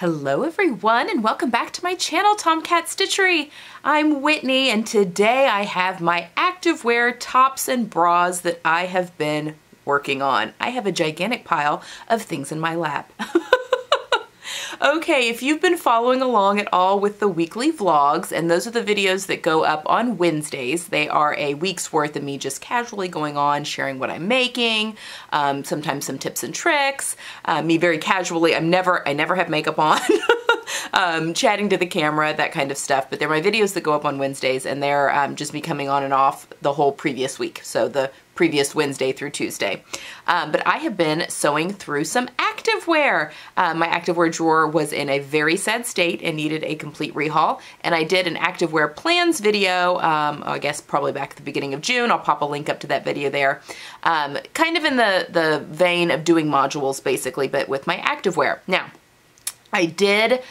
Hello everyone and welcome back to my channel TomKat Stitchery. I'm Whitney and today I have my activewear tops and bras that I have been working on. I have a gigantic pile of things in my lap. Okay, if you've been following along at all with the weekly vlogs, and those are the videos that go up on Wednesdays, they are a week's worth of me just casually going on, sharing what I'm making, um, sometimes some tips and tricks, uh, me very casually, I'm never, I never have makeup on. um, chatting to the camera, that kind of stuff. But they're my videos that go up on Wednesdays, and they're um, just me coming on and off the whole previous week. So the previous Wednesday through Tuesday. Um, but I have been sewing through some activewear. Uh, my activewear drawer was in a very sad state and needed a complete rehaul. And I did an activewear plans video, um, I guess probably back at the beginning of June. I'll pop a link up to that video there. Um, kind of in the, the vein of doing modules basically, but with my activewear. Now, I did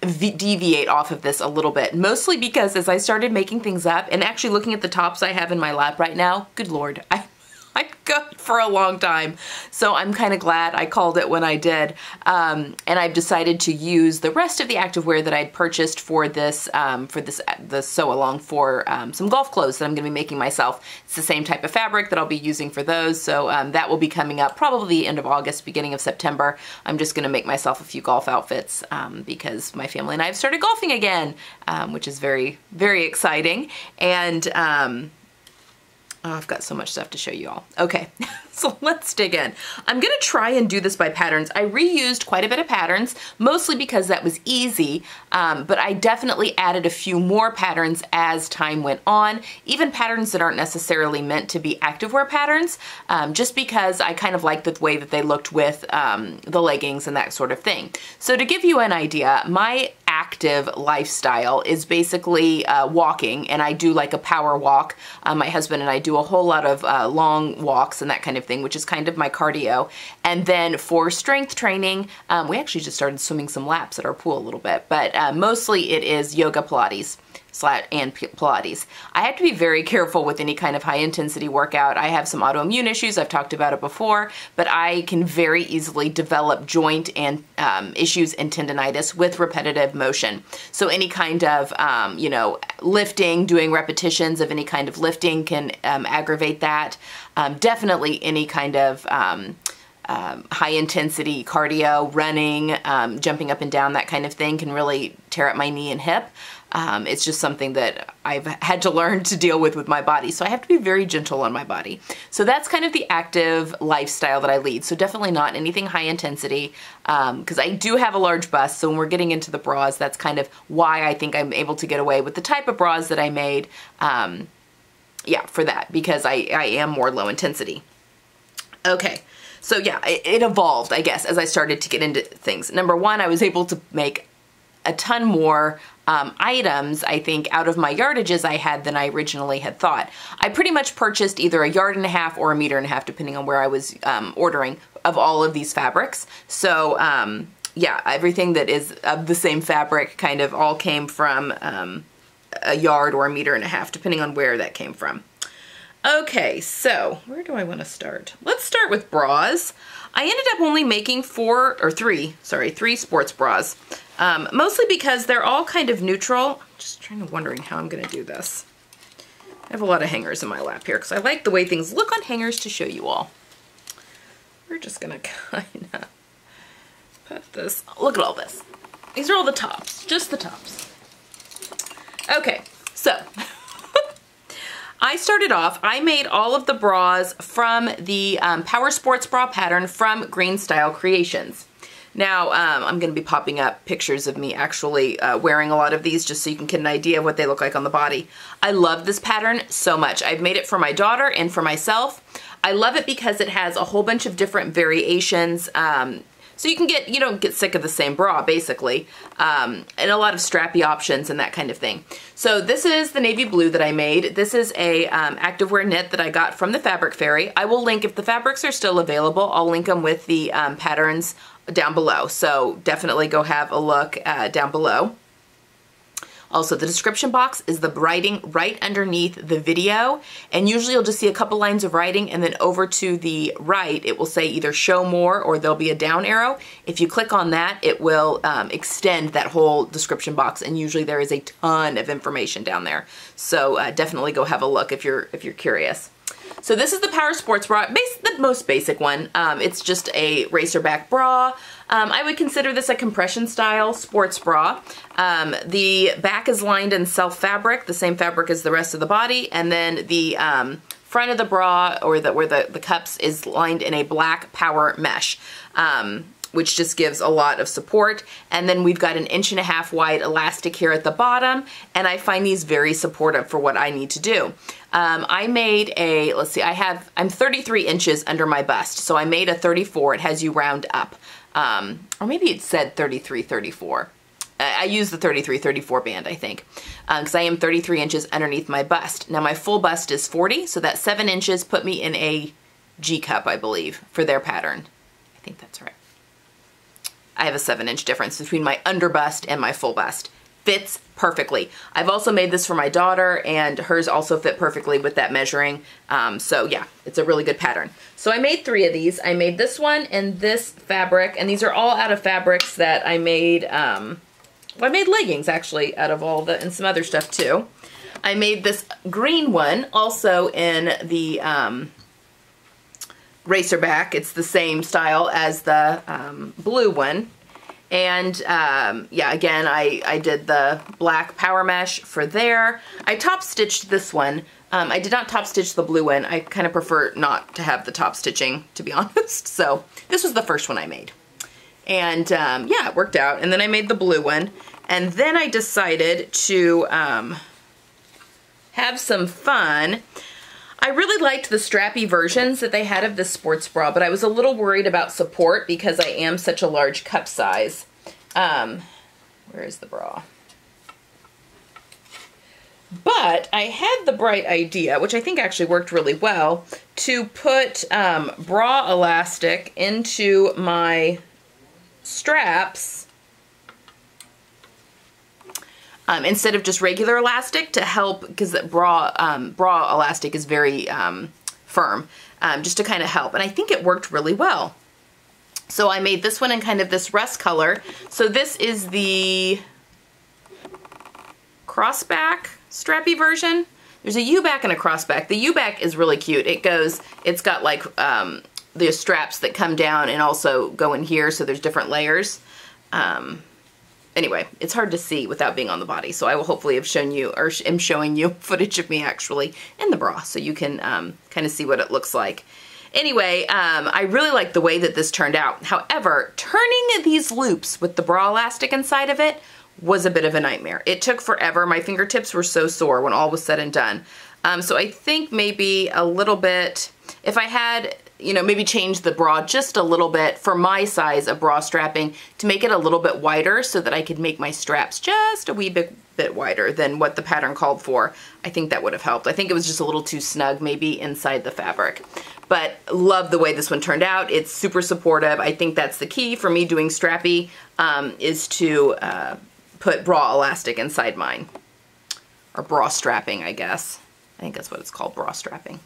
deviate off of this a little bit, mostly because as I started making things up and actually looking at the tops I have in my lap right now, good lord, I I good for a long time. So I'm kind of glad I called it when I did. Um, and I've decided to use the rest of the activewear that I'd purchased for this, um, for this, the sew along for um, some golf clothes that I'm gonna be making myself. It's the same type of fabric that I'll be using for those. So um, that will be coming up probably the end of August, beginning of September. I'm just gonna make myself a few golf outfits um, because my family and I have started golfing again, um, which is very, very exciting. And Oh, I've got so much stuff to show you all. Okay, so let's dig in. I'm gonna try and do this by patterns. I reused quite a bit of patterns, mostly because that was easy, um, but I definitely added a few more patterns as time went on, even patterns that aren't necessarily meant to be activewear patterns, um, just because I kind of liked the way that they looked with um, the leggings and that sort of thing. So to give you an idea, my active lifestyle is basically uh, walking, and I do like a power walk. Uh, my husband and I do a whole lot of uh, long walks and that kind of thing, which is kind of my cardio. And then for strength training, um, we actually just started swimming some laps at our pool a little bit, but uh, mostly it is yoga Pilates and Pilates. I have to be very careful with any kind of high intensity workout. I have some autoimmune issues, I've talked about it before, but I can very easily develop joint and um, issues and tendonitis with repetitive motion. So any kind of, um, you know, lifting, doing repetitions of any kind of lifting can um, aggravate that. Um, definitely any kind of um, um, high intensity cardio, running, um, jumping up and down, that kind of thing can really tear up my knee and hip. Um, it's just something that I've had to learn to deal with with my body. So I have to be very gentle on my body. So that's kind of the active lifestyle that I lead. So definitely not anything high intensity because um, I do have a large bust. So when we're getting into the bras, that's kind of why I think I'm able to get away with the type of bras that I made. Um, yeah, for that because I, I am more low intensity. Okay. So yeah, it, it evolved, I guess, as I started to get into things. Number one, I was able to make a ton more um, items, I think, out of my yardages I had than I originally had thought. I pretty much purchased either a yard and a half or a meter and a half, depending on where I was um, ordering, of all of these fabrics. So, um, yeah, everything that is of the same fabric kind of all came from um, a yard or a meter and a half, depending on where that came from. Okay, so where do I want to start? Let's start with bras. I ended up only making four, or three, sorry, three sports bras. Um, mostly because they're all kind of neutral. Just trying to wondering how I'm gonna do this. I have a lot of hangers in my lap here because I like the way things look on hangers to show you all. We're just gonna kind of put this, look at all this. These are all the tops, just the tops. Okay, so I started off, I made all of the bras from the um, Power Sports bra pattern from Greenstyle Creations. Now, um, I'm going to be popping up pictures of me actually uh, wearing a lot of these just so you can get an idea of what they look like on the body. I love this pattern so much. I've made it for my daughter and for myself. I love it because it has a whole bunch of different variations. Um, so you can get, you don't get sick of the same bra, basically, um, and a lot of strappy options and that kind of thing. So this is the navy blue that I made. This is a um, activewear knit that I got from the Fabric Fairy. I will link, if the fabrics are still available, I'll link them with the um, patterns down below. So definitely go have a look uh, down below. Also, the description box is the writing right underneath the video. And usually you'll just see a couple lines of writing and then over to the right, it will say either show more or there'll be a down arrow. If you click on that, it will um, extend that whole description box. And usually there is a ton of information down there. So uh, definitely go have a look if you're, if you're curious. So this is the Power Sports Bra, the most basic one. Um, it's just a racer back bra. Um, I would consider this a compression style sports bra. Um, the back is lined in self fabric, the same fabric as the rest of the body, and then the um, front of the bra or the, where the, the cups is lined in a black power mesh. Um, which just gives a lot of support. And then we've got an inch and a half wide elastic here at the bottom, and I find these very supportive for what I need to do. Um, I made a, let's see, I have, I'm 33 inches under my bust, so I made a 34. It has you round up. Um, or maybe it said 33, 34. I use the 33, 34 band, I think, because uh, I am 33 inches underneath my bust. Now my full bust is 40, so that seven inches put me in a G cup, I believe, for their pattern. I think that's right. I have a seven inch difference between my under bust and my full bust fits perfectly. I've also made this for my daughter and hers also fit perfectly with that measuring. Um, so yeah, it's a really good pattern. So I made three of these. I made this one and this fabric and these are all out of fabrics that I made, um, well, I made leggings actually out of all the, and some other stuff too. I made this green one also in the um, racer back. It's the same style as the um, blue one. And um, yeah, again, I, I did the black power mesh for there. I top stitched this one. Um, I did not top stitch the blue one. I kind of prefer not to have the top stitching, to be honest. So this was the first one I made. And um, yeah, it worked out. And then I made the blue one. And then I decided to um, have some fun I really liked the strappy versions that they had of this sports bra, but I was a little worried about support because I am such a large cup size. Um, where is the bra? But I had the bright idea, which I think actually worked really well, to put um, bra elastic into my straps um, instead of just regular elastic to help because the bra um, bra elastic is very um, firm um, just to kind of help and I think it worked really well. So I made this one in kind of this rust color. So this is the crossback strappy version. There's a U-back and a crossback. The U-back is really cute. It goes it's got like um, the straps that come down and also go in here so there's different layers. Um, anyway, it's hard to see without being on the body. So I will hopefully have shown you, or am showing you footage of me actually in the bra so you can um, kind of see what it looks like. Anyway, um, I really like the way that this turned out. However, turning these loops with the bra elastic inside of it was a bit of a nightmare. It took forever. My fingertips were so sore when all was said and done. Um, so I think maybe a little bit, if I had you know, maybe change the bra just a little bit for my size of bra strapping to make it a little bit wider so that I could make my straps just a wee bit, bit wider than what the pattern called for. I think that would have helped. I think it was just a little too snug maybe inside the fabric. But love the way this one turned out. It's super supportive. I think that's the key for me doing strappy um, is to uh, put bra elastic inside mine. Or bra strapping, I guess. I think that's what it's called, bra strapping.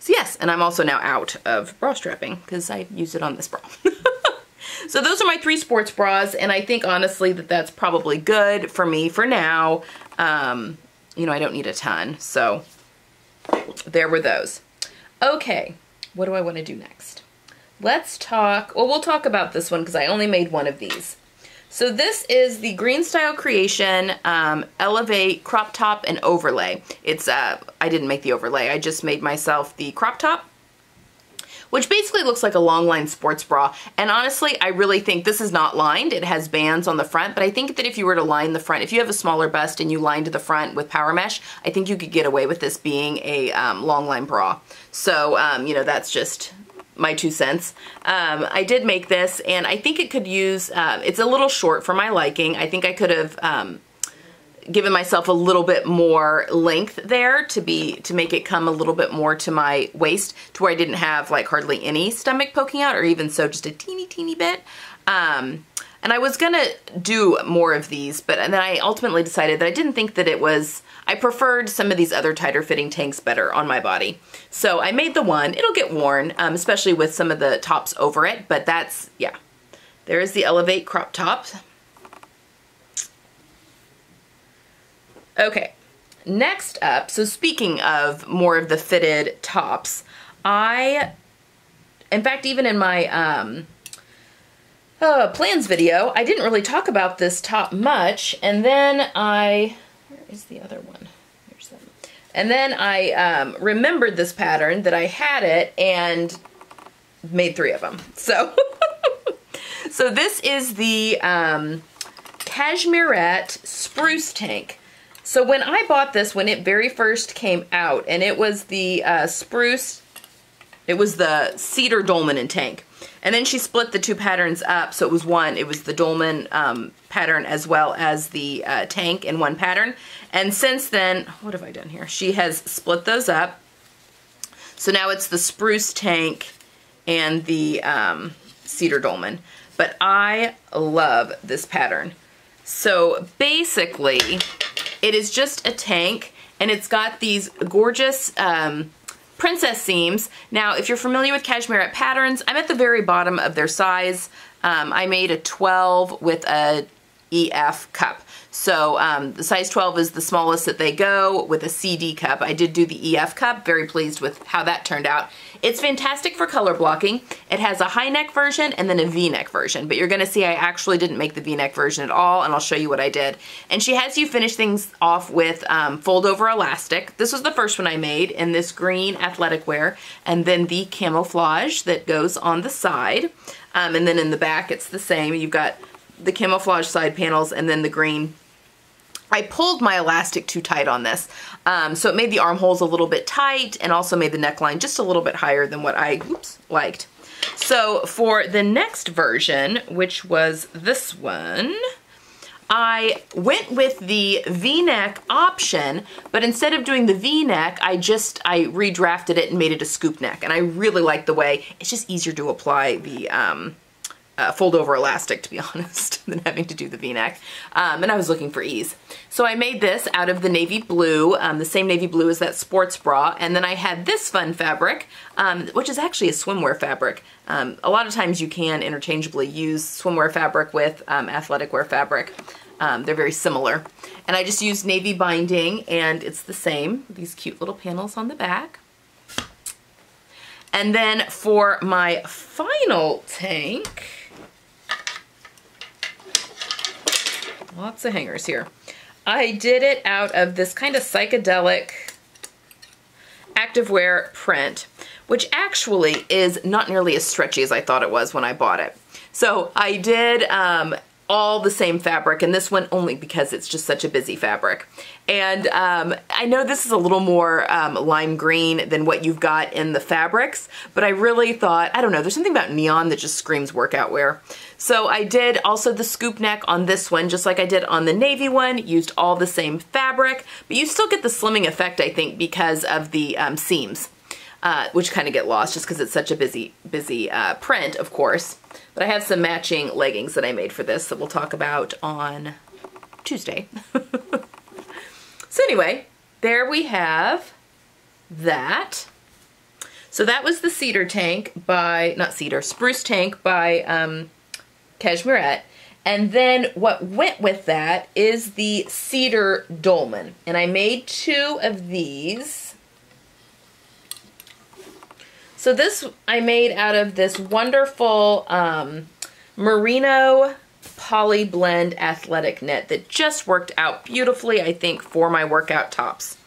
So yes, and I'm also now out of bra strapping because I used it on this bra. so those are my three sports bras, and I think honestly that that's probably good for me for now. Um, you know, I don't need a ton, so there were those. Okay, what do I want to do next? Let's talk, well, we'll talk about this one because I only made one of these. So this is the Greenstyle Creation um, Elevate Crop Top and Overlay. It's, uh, I didn't make the overlay, I just made myself the crop top which basically looks like a long line sports bra. And honestly, I really think this is not lined. It has bands on the front, but I think that if you were to line the front, if you have a smaller bust and you lined the front with power mesh, I think you could get away with this being a um, long line bra. So, um, you know, that's just my two cents. Um, I did make this and I think it could use, uh, it's a little short for my liking. I think I could have um, given myself a little bit more length there to be, to make it come a little bit more to my waist to where I didn't have like hardly any stomach poking out or even so just a teeny teeny bit. Um, And I was gonna do more of these, but then I ultimately decided that I didn't think that it was, I preferred some of these other tighter fitting tanks better on my body. So I made the one, it'll get worn, um, especially with some of the tops over it, but that's, yeah. There is the Elevate crop top. Okay, next up, so speaking of more of the fitted tops, I, in fact, even in my um, uh, plans video, I didn't really talk about this top much, and then I, where is the other one? Here's them. And then I um, remembered this pattern that I had it and made three of them. So, so this is the um, Cashmerette Spruce Tank. So when I bought this, when it very first came out, and it was the uh, Spruce, it was the Cedar Dolman and Tank. And then she split the two patterns up, so it was one. It was the Dolman um, pattern as well as the uh, tank in one pattern. And since then, what have I done here? She has split those up. So now it's the Spruce tank and the um, Cedar Dolman. But I love this pattern. So basically, it is just a tank and it's got these gorgeous um, princess seams. Now, if you're familiar with Cashmerette patterns, I'm at the very bottom of their size. Um, I made a 12 with a EF cup. So um, the size 12 is the smallest that they go with a CD cup. I did do the EF cup, very pleased with how that turned out. It's fantastic for color blocking. It has a high neck version and then a V-neck version, but you're gonna see I actually didn't make the V-neck version at all, and I'll show you what I did. And she has you finish things off with um, fold over elastic. This was the first one I made in this green athletic wear, and then the camouflage that goes on the side. Um, and then in the back, it's the same. You've got the camouflage side panels and then the green I pulled my elastic too tight on this. Um, so it made the armholes a little bit tight and also made the neckline just a little bit higher than what I oops, liked. So for the next version, which was this one, I went with the V-neck option, but instead of doing the V-neck, I just, I redrafted it and made it a scoop neck. And I really like the way, it's just easier to apply the, um, uh, fold over elastic to be honest than having to do the v-neck um, and I was looking for ease. So I made this out of the navy blue, um, the same navy blue as that sports bra and then I had this fun fabric um, which is actually a swimwear fabric. Um, a lot of times you can interchangeably use swimwear fabric with um, athletic wear fabric. Um, they're very similar. And I just used navy binding and it's the same, these cute little panels on the back. And then for my final tank, Lots of hangers here. I did it out of this kind of psychedelic activewear print, which actually is not nearly as stretchy as I thought it was when I bought it. So I did um, all the same fabric and this one only because it's just such a busy fabric. And um, I know this is a little more um, lime green than what you've got in the fabrics, but I really thought, I don't know, there's something about neon that just screams workout wear. So I did also the scoop neck on this one, just like I did on the navy one, used all the same fabric, but you still get the slimming effect, I think, because of the um, seams. Uh, which kind of get lost just because it's such a busy, busy uh, print, of course. But I have some matching leggings that I made for this that we'll talk about on Tuesday. so anyway, there we have that. So that was the Cedar Tank by, not Cedar, Spruce Tank by um, Cashmerette. And then what went with that is the Cedar Dolman. And I made two of these. So this I made out of this wonderful um, merino poly blend athletic knit that just worked out beautifully, I think, for my workout tops.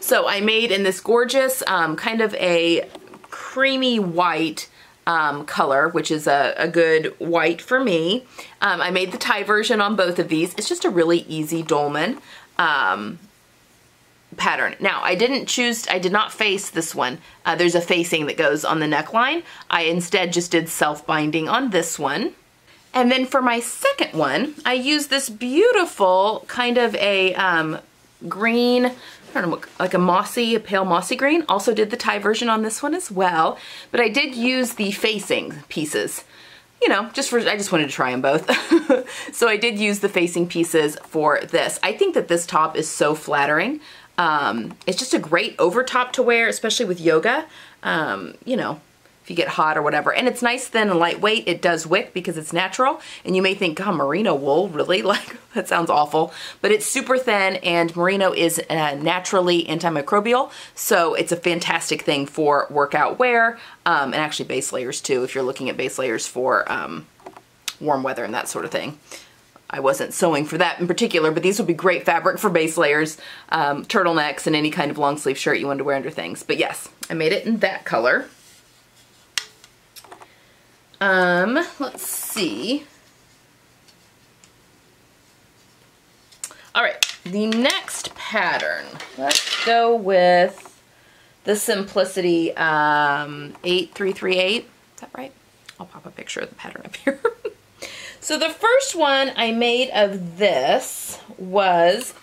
So I made in this gorgeous um, kind of a creamy white um, color, which is a, a, good white for me. Um, I made the tie version on both of these. It's just a really easy dolman. Um, pattern. Now, I didn't choose, I did not face this one. Uh, there's a facing that goes on the neckline. I instead just did self-binding on this one. And then for my second one, I used this beautiful kind of a um, green, I don't know, like a mossy, a pale mossy green. Also did the tie version on this one as well. But I did use the facing pieces you know, just for, I just wanted to try them both. so I did use the facing pieces for this. I think that this top is so flattering. Um, it's just a great over top to wear, especially with yoga. Um, you know, if you get hot or whatever. And it's nice thin and lightweight. It does wick because it's natural. And you may think, God, merino wool, really? Like, that sounds awful. But it's super thin and merino is uh, naturally antimicrobial. So it's a fantastic thing for workout wear um, and actually base layers too, if you're looking at base layers for um, warm weather and that sort of thing. I wasn't sewing for that in particular, but these would be great fabric for base layers, um, turtlenecks, and any kind of long sleeve shirt you wanted to wear under things. But yes, I made it in that color. Um, let's see. All right, the next pattern. Let's go with the Simplicity um, 8338. Is that right? I'll pop a picture of the pattern up here. so the first one I made of this was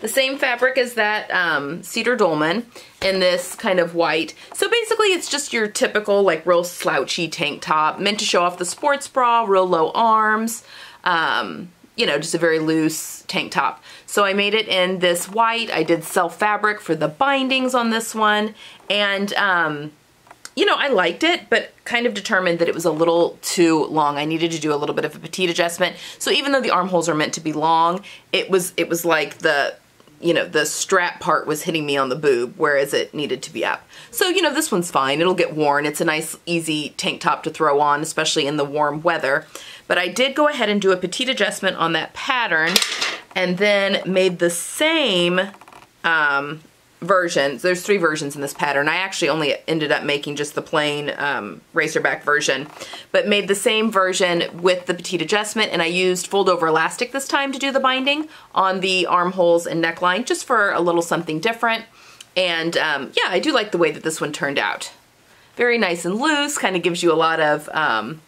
the same fabric as that um, Cedar Dolman in this kind of white. So basically it's just your typical like real slouchy tank top meant to show off the sports bra, real low arms, um, you know, just a very loose tank top. So I made it in this white. I did self fabric for the bindings on this one. And, um, you know, I liked it, but kind of determined that it was a little too long. I needed to do a little bit of a petite adjustment. So even though the armholes are meant to be long, it was, it was like the, you know, the strap part was hitting me on the boob, whereas it needed to be up. So, you know, this one's fine. It'll get worn. It's a nice, easy tank top to throw on, especially in the warm weather. But I did go ahead and do a petite adjustment on that pattern and then made the same um, versions. There's three versions in this pattern. I actually only ended up making just the plain um, racerback version, but made the same version with the petite adjustment, and I used fold over elastic this time to do the binding on the armholes and neckline, just for a little something different. And um, yeah, I do like the way that this one turned out. Very nice and loose, kind of gives you a lot of um,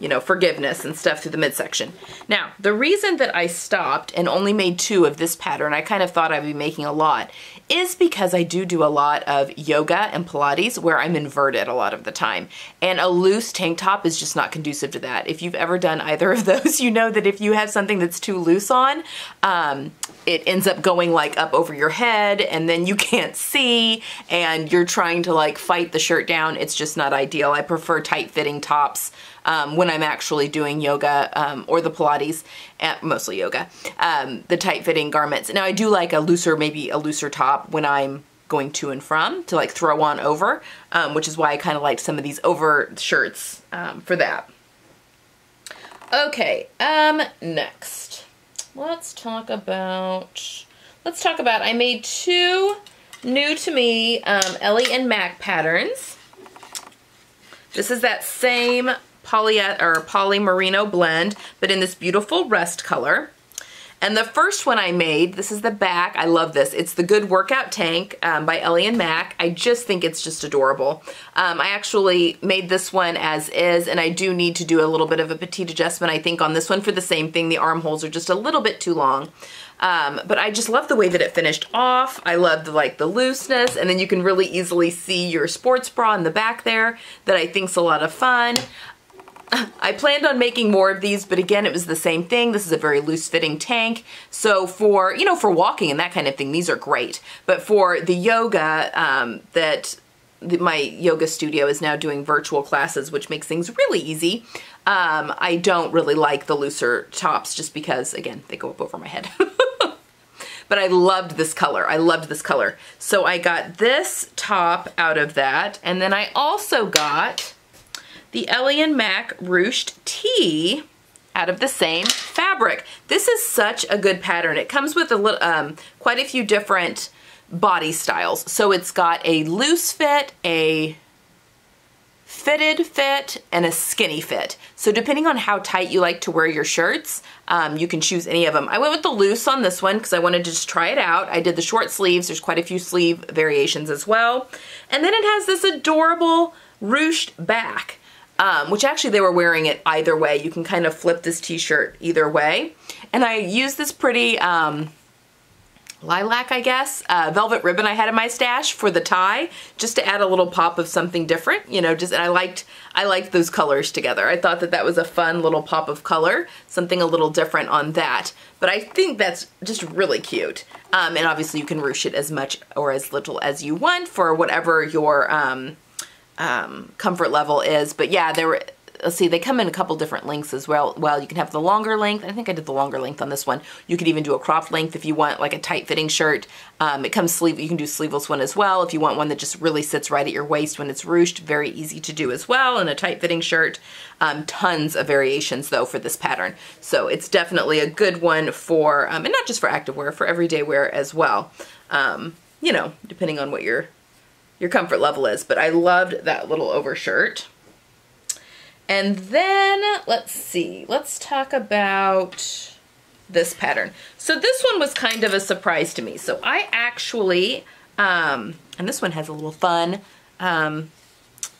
you know, forgiveness and stuff through the midsection. Now, the reason that I stopped and only made two of this pattern, I kind of thought I'd be making a lot, is because I do do a lot of yoga and Pilates where I'm inverted a lot of the time. And a loose tank top is just not conducive to that. If you've ever done either of those, you know that if you have something that's too loose on, um, it ends up going like up over your head and then you can't see and you're trying to like fight the shirt down. It's just not ideal. I prefer tight fitting tops um, when I'm actually doing yoga um, or the Pilates, uh, mostly yoga, um, the tight fitting garments. Now I do like a looser, maybe a looser top when I'm going to and from to like throw on over, um, which is why I kind of like some of these over shirts um, for that. Okay, um, next, let's talk about, let's talk about, I made two new to me Ellie and Mac patterns. This is that same poly or poly merino blend, but in this beautiful rust color. And the first one I made, this is the back. I love this. It's the Good Workout Tank um, by Ellie and Mac. I just think it's just adorable. Um, I actually made this one as is, and I do need to do a little bit of a petite adjustment, I think, on this one for the same thing. The armholes are just a little bit too long. Um, but I just love the way that it finished off. I love the, like the looseness, and then you can really easily see your sports bra in the back there that I think's a lot of fun. I planned on making more of these, but again, it was the same thing. This is a very loose fitting tank. So for, you know, for walking and that kind of thing, these are great. But for the yoga um, that my yoga studio is now doing virtual classes, which makes things really easy. Um, I don't really like the looser tops just because, again, they go up over my head. but I loved this color. I loved this color. So I got this top out of that. And then I also got the Ellie and Mac Ruched Tee out of the same fabric. This is such a good pattern. It comes with a little, um, quite a few different body styles. So it's got a loose fit, a fitted fit, and a skinny fit. So depending on how tight you like to wear your shirts, um, you can choose any of them. I went with the loose on this one because I wanted to just try it out. I did the short sleeves. There's quite a few sleeve variations as well. And then it has this adorable ruched back um, which actually they were wearing it either way. You can kind of flip this t-shirt either way. And I used this pretty um, lilac, I guess, uh, velvet ribbon I had in my stash for the tie, just to add a little pop of something different, you know, just, and I liked, I liked those colors together. I thought that that was a fun little pop of color, something a little different on that. But I think that's just really cute. Um, and obviously you can ruche it as much or as little as you want for whatever your um, um, comfort level is. But yeah, there were, let's see, they come in a couple different lengths as well. Well, you can have the longer length. I think I did the longer length on this one. You could even do a cropped length if you want like a tight fitting shirt. Um, it comes sleeve, you can do sleeveless one as well. If you want one that just really sits right at your waist when it's ruched, very easy to do as well in a tight fitting shirt. Um, tons of variations though for this pattern. So it's definitely a good one for, um, and not just for activewear, for everyday wear as well. Um, you know, depending on what your your comfort level is. But I loved that little overshirt. And then, let's see, let's talk about this pattern. So this one was kind of a surprise to me. So I actually, um, and this one has a little fun um,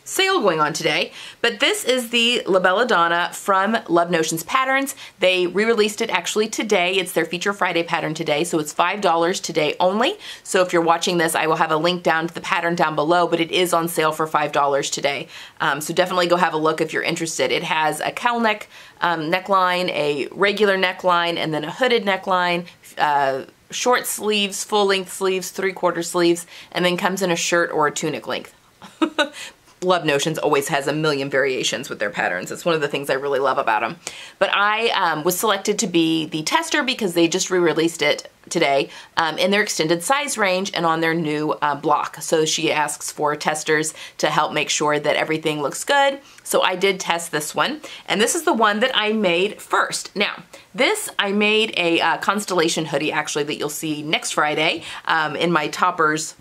sale going on today. But this is the La Bella Donna from Love Notions Patterns. They re-released it actually today. It's their Feature Friday pattern today, so it's $5 today only. So if you're watching this, I will have a link down to the pattern down below, but it is on sale for $5 today. Um, so definitely go have a look if you're interested. It has a cowl neck um, neckline, a regular neckline, and then a hooded neckline, uh, short sleeves, full length sleeves, three quarter sleeves, and then comes in a shirt or a tunic length. Love Notions always has a million variations with their patterns. It's one of the things I really love about them. But I um, was selected to be the tester because they just re-released it today um, in their extended size range and on their new uh, block. So she asks for testers to help make sure that everything looks good. So I did test this one and this is the one that I made first. Now this I made a uh, constellation hoodie actually that you'll see next Friday um, in my toppers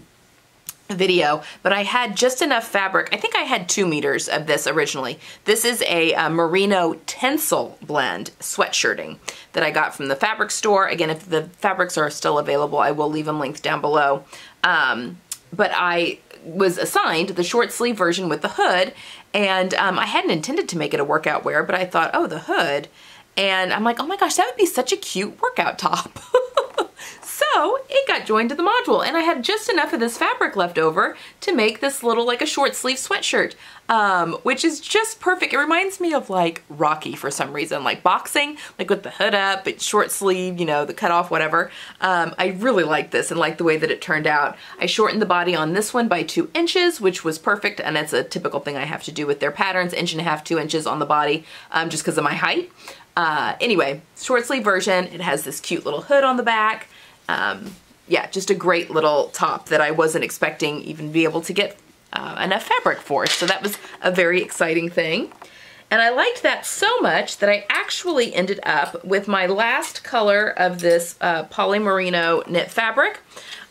video, but I had just enough fabric. I think I had two meters of this originally. This is a, a merino Tencel blend sweatshirting that I got from the fabric store. Again, if the fabrics are still available, I will leave them linked down below. Um, but I was assigned the short sleeve version with the hood, and um, I hadn't intended to make it a workout wear, but I thought, oh, the hood. And I'm like, oh my gosh, that would be such a cute workout top. So it got joined to the module and I had just enough of this fabric left over to make this little like a short sleeve sweatshirt, um, which is just perfect. It reminds me of like Rocky for some reason, like boxing, like with the hood up, but short sleeve, you know, the cut off, whatever. Um, I really like this and like the way that it turned out. I shortened the body on this one by two inches, which was perfect. And that's a typical thing I have to do with their patterns, inch and a half, two inches on the body, um, just because of my height. Uh, anyway, short sleeve version. It has this cute little hood on the back. Um, yeah, just a great little top that I wasn't expecting even be able to get uh, enough fabric for. So that was a very exciting thing. And I liked that so much that I actually ended up with my last color of this uh, polymerino knit fabric.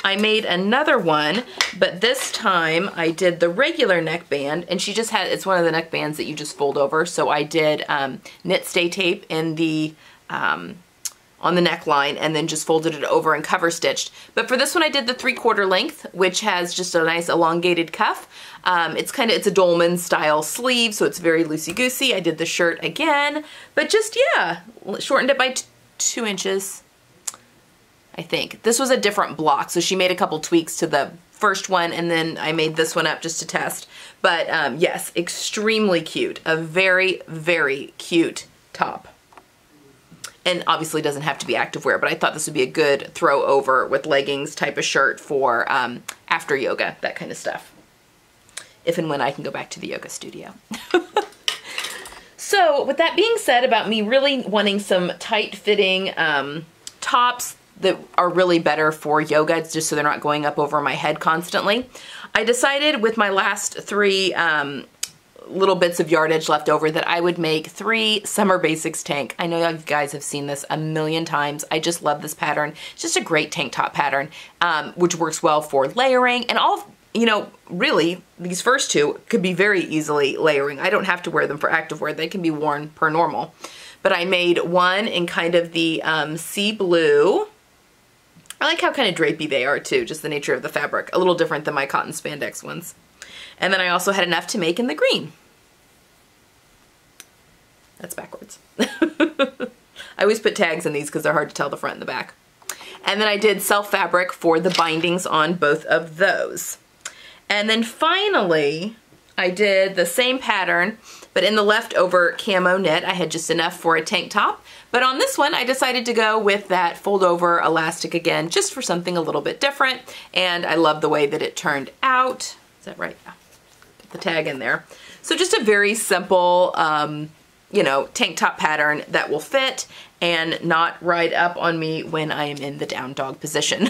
I made another one, but this time I did the regular neckband, and she just had, it's one of the neckbands that you just fold over, so I did um, knit stay tape in the um, on the neckline and then just folded it over and cover stitched. But for this one I did the three quarter length which has just a nice elongated cuff. Um, it's kind of, it's a dolman style sleeve so it's very loosey-goosey. I did the shirt again but just yeah, shortened it by two inches I think. This was a different block so she made a couple tweaks to the first one and then I made this one up just to test. But um, yes, extremely cute. A very, very cute top and obviously doesn't have to be activewear, but I thought this would be a good throw over with leggings type of shirt for um, after yoga, that kind of stuff. If and when I can go back to the yoga studio. so with that being said about me really wanting some tight fitting um, tops that are really better for yoga just so they're not going up over my head constantly. I decided with my last three um, little bits of yardage left over that I would make three Summer Basics tank. I know you guys have seen this a million times. I just love this pattern. It's just a great tank top pattern, um, which works well for layering and all you know, really, these first two could be very easily layering. I don't have to wear them for activewear. They can be worn per normal. But I made one in kind of the um, sea blue. I like how kind of drapey they are too, just the nature of the fabric. A little different than my cotton spandex ones. And then I also had enough to make in the green. That's backwards. I always put tags in these because they're hard to tell the front and the back. And then I did self fabric for the bindings on both of those. And then finally, I did the same pattern, but in the leftover camo knit, I had just enough for a tank top. But on this one, I decided to go with that fold over elastic again, just for something a little bit different. And I love the way that it turned out. Is that right? Yeah. The tag in there. So just a very simple, um, you know, tank top pattern that will fit and not ride up on me when I am in the down dog position.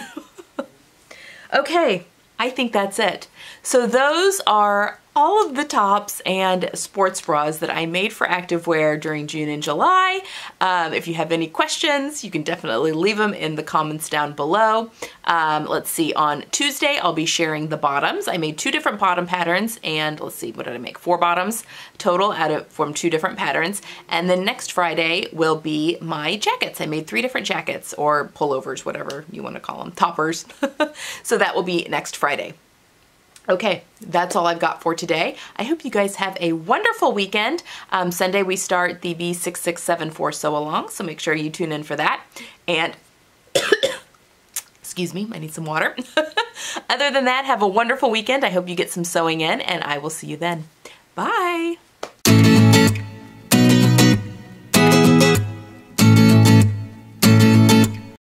okay, I think that's it. So those are all of the tops and sports bras that I made for activewear during June and July. Um, if you have any questions, you can definitely leave them in the comments down below. Um, let's see, on Tuesday, I'll be sharing the bottoms. I made two different bottom patterns and let's see, what did I make? Four bottoms total out of from two different patterns. And then next Friday will be my jackets. I made three different jackets or pullovers, whatever you want to call them, toppers. so that will be next Friday. Okay, that's all I've got for today. I hope you guys have a wonderful weekend. Um, Sunday we start the B6674 sew along, so make sure you tune in for that. And, excuse me, I need some water. Other than that, have a wonderful weekend. I hope you get some sewing in, and I will see you then. Bye.